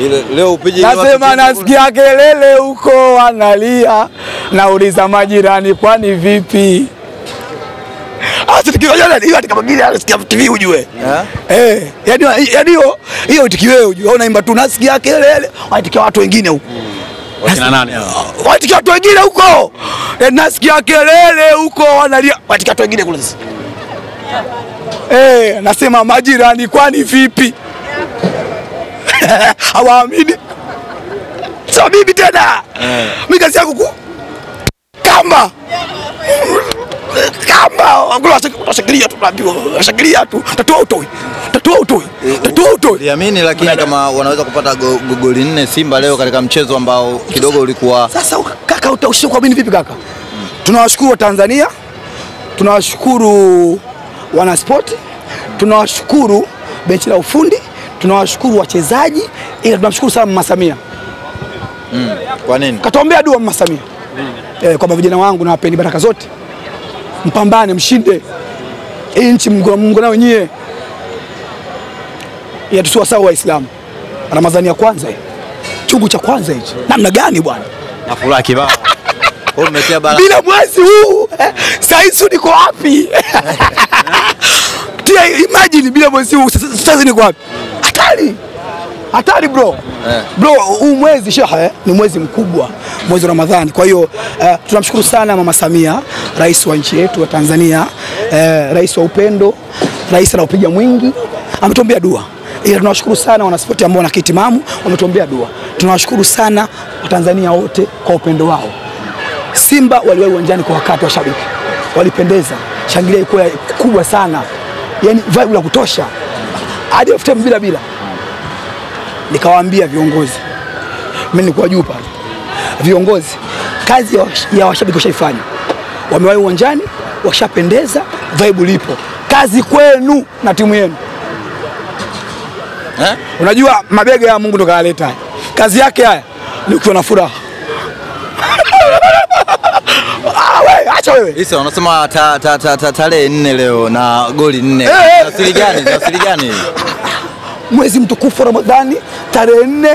Ile Nasema nasikia kelele huko wanalia, nauliza majirani, kwani vipi? TV ujue. Eh, yani yani hiyo hiyo itikiwe ujue. Unaimba tu nasikia kelele, waitikia watu wengine huko. Wakina nani hao? Waitikia watu wengine huko. Eh, nasikia kelele huko wanalia, waitikia watu wengine kule sasa. Eh, nasema majirani, kwani vipi? hawaamini. Sio mimi tena. Mimi kazi yangu ku kamba. Kamba. Wakula washangilia tu tunaambiwa washangilia tu. Tatoa utoi. Tatoa utoi. Tatoa utoi. Liamini lakini kama wanaweza kupata go- go- goli nne Simba leo katika mchezo ambao kidogo ulikuwa sasa kaka utaushia kuamini vipi kaka? Tunawashukuru Tanzania tunawashukuru wanaspoti. Tunawashukuru benchi la ufundi tunawashukuru wachezaji ila tunamshukuru sana Mama Samia Mm. kwa nini? katuombea dua Mama Samia mm. eh, kwamba vijana wangu nawapeni baraka zote, mpambane, mshinde hii nchi, Mungu Mungu nao nyie, ya tusiwasahau Waislamu. Ramadhani ya kwanza chungu cha kwanza hichi, namna gani bwana, Na furaha kibao. Bila mwezi huu eh, saizi niko wapi? Tia, imagine bila mwezi huu sasa niko wapi? Hatari, hatari bro Eh. bro, huu mwezi shehe eh, ni mwezi mkubwa, mwezi wa Ramadhani. Kwa hiyo uh, tunamshukuru sana Mama Samia, rais wa nchi yetu wa Tanzania, uh, rais wa upendo, rais anaopiga mwingi, ametuombea dua ila tunawashukuru sana wanaspoti ambao wana kitimamu wametuombea dua. Tunawashukuru sana Watanzania wote kwa upendo wao. Simba waliwahi uwanjani kwa wakati wa shabiki, walipendeza, shangilia ilikuwa kubwa sana, yani vibe la kutosha hadi bila bila. Nikawaambia viongozi, mimi nilikuwa juu pale, viongozi, kazi ya washabiki washaifanya, wamewahi uwanjani, washapendeza, vibe lipo, kazi kwenu na timu yenu. eh? Unajua mabega ya Mungu ndo kayaleta. Kazi yake haya ni ukiwa na furaha. Ah, acha wewe. Isa wanasema ta, ta, ta, ta, tarehe nne leo na goli nne. Hey, hey. Asili gani? Asili gani? Mwezi mtukufu Ramadhani, tarehe nne,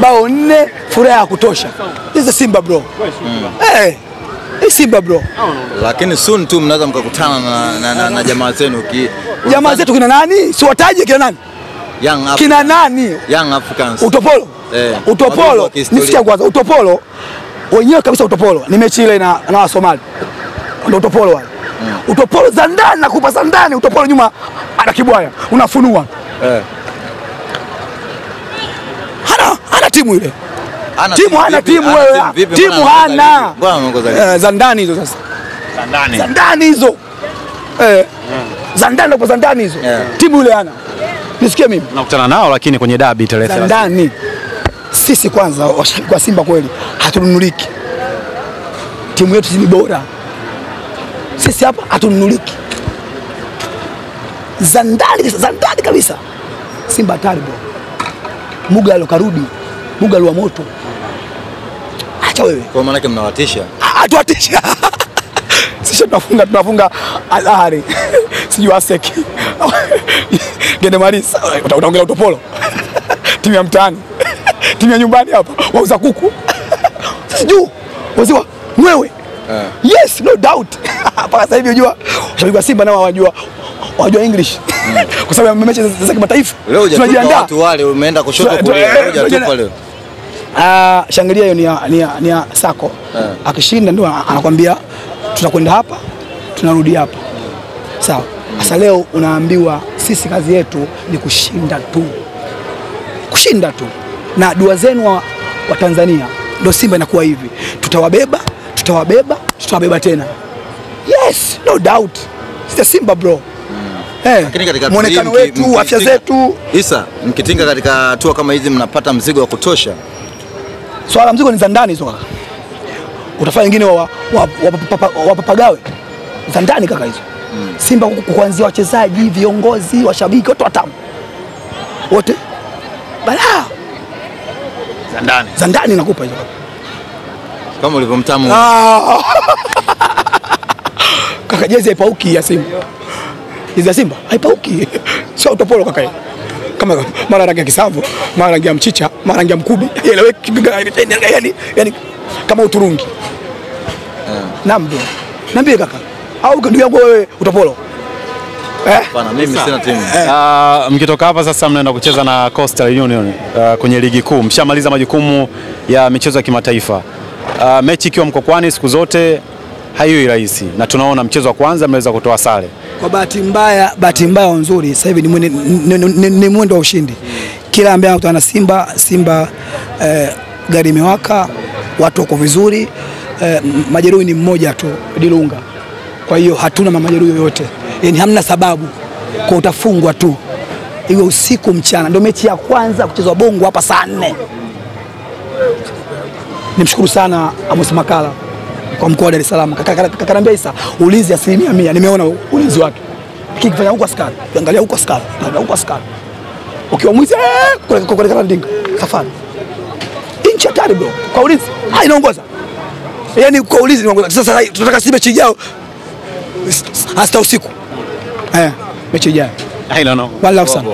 bao nne, furaha ya kutosha. This is Simba bro. Eh, hii Simba bro. Lakini soon tu mnaweza mkakutana na, na, na, na jamaa zenu ki Jamaa zetu kina nani? Si wataje kina nani? Young, Africans. Kina nani? Young Africans. Utopolo. Eh, Utopolo. Nisikia kwanza Utopolo. Wenyewe kabisa Utopolo. Ni mechi ile na na Wasomali. Ndio Utopolo wale. Mm. Utopolo za ndani nakupa za ndani Utopolo nyuma ana kibwaya. Unafunua. Eh. Hana hana timu ile. Ana Timu hana timu wewe. Timu hana. anaongoza? Eh, za ndani hizo sasa. Ndani. Za ndani hizo. Eh. Za ndani kwa za ndani hizo. Timu ile hana. Nisikie mimi. Nakutana nao lakini kwenye dabi tarehe za 30. ndani. Sisi kwanza washabiki wa Simba kweli hatununuliki, timu yetu si ni bora, sisi hapa hatununuliki. Za ndani za ndani kabisa, Simba taribo. Muga alokarudi, Muga aliwa moto. Acha wewe, Kwa maana yake mnawatisha. atuatisha sisi tunafunga tunafunga Al Ahly sijui Gende Marisa, uta- utaongelea utopolo. Timu ya mtaani. Timu ya nyumbani hapa. Wauza kuku. Sisi juu. Waziwa mwewe yes no doubt. Mpaka sasa hivi unajua washabiki wa Simba nao wajua wajua English. Kwa sababu ya mechi za- kimataifa. Tunajiandaa. watu wale umeenda kushoto kulia. Leo hujatupa leo. Ah, shangilia hiyo ni ya, ni ya, ni ya Sako yeah. akishinda ndio anakwambia tutakwenda hapa tunarudi hapa sawa. Sasa leo unaambiwa sisi kazi yetu ni kushinda tu, kushinda tu, na dua zenu wa, wa Tanzania ndio Simba inakuwa hivi, tutawabeba tutawabeba tutawabeba tena. Yes, no doubt, sisi Simba bro. Hey, mwonekano katika wetu, afya zetu, Isa, mkitinga katika hatua kama hizi mnapata mzigo wa kutosha. Swala la mzigo ni za ndani hizo kaka. Utafanya wengine wa, wa, wa, wapapagawe za ndani kaka hizo. Simba kuanzia wachezaji, viongozi, washabiki, wote watamu wote balaa Za ndani. za ndani nakupa hizo kaka. Kama ulivyomtamu. Ah. kaka jezi haipauki ya Simba, jezi ya Simba haipauki, sio utopolo kaka. kama mara rangi ya kisavu, mara rangi ya mchicha, mara rangi ya mkubi, yani, yani kama uturungi. Naam bro. Niambie kaka. Au ndugu yangu wewe utapolo? Eh? Bana, mimi sina timu. Uh, mkitoka hapa sasa mnaenda kucheza na Coastal Union uh, kwenye ligi kuu. Mshamaliza majukumu ya michezo ya kimataifa. Uh, mechi ikiwa Mkokwani siku zote haiwi rahisi, na tunaona mchezo wa kwanza mnaweza kutoa sare. Kwa bahati mbaya, bahati mbaya nzuri sasa hivi ni mwendo, ni, ni, ni mwendo wa ushindi. Kila ambaye anakutana na Simba, Simba eh, gari imewaka, watu wako vizuri eh, majeruhi ni mmoja tu Dilunga. Kwa hiyo hatuna majeruhi yoyote, yani hamna sababu kwa utafungwa tu, iwe usiku mchana. Ndio mechi ya kwanza kuchezwa Bongo hapa saa nne. Nimshukuru sana Amos Makala kwa mkoa wa Dar es Salaam. Kakaniambia Isa, ulinzi asilimia mia. Nimeona ulinzi wake kikifanya huko askari, angalia huko askari, angalia huko askari, ukiwa mwizi kuonekana kule kule ndinga safari inchi hatari bro, kwa ulinzi ah, inaongoza yani, kwa ulinzi inaongoza. Sasa tunataka si mechi ijayo hasta usiku eh, mechi ijayo. I don't know. One love sana.